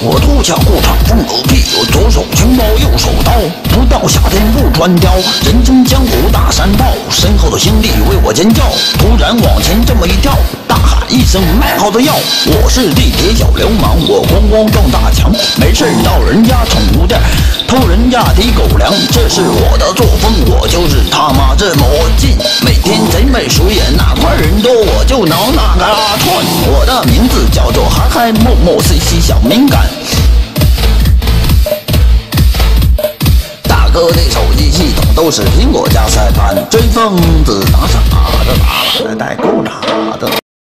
我脱下裤衩放狗屁，我左手青包右手刀，不到夏天不穿貂，人称江湖大山炮，身后的兄弟为我尖叫，突然往前这么一跳，大喊一声卖耗子药，我是地铁小流氓，我咣咣撞大墙，没事到人家宠物店偷人家的狗粮，这是我的作风，我就是他妈这么劲，每天贼眉鼠眼，哪块人多我就挠哪个，的名字叫做憨憨默默 CC 小敏感。大哥的手机系统都是苹果加塞班，追疯子打傻。